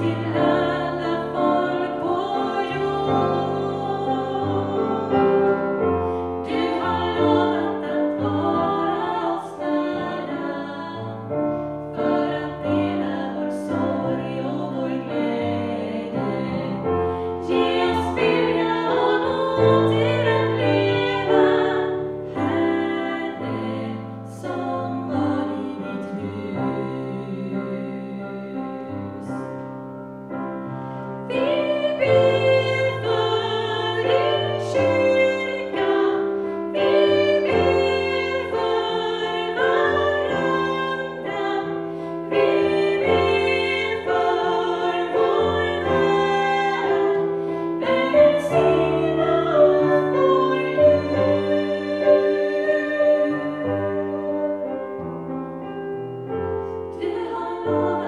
Till alla folk på jord. Oh.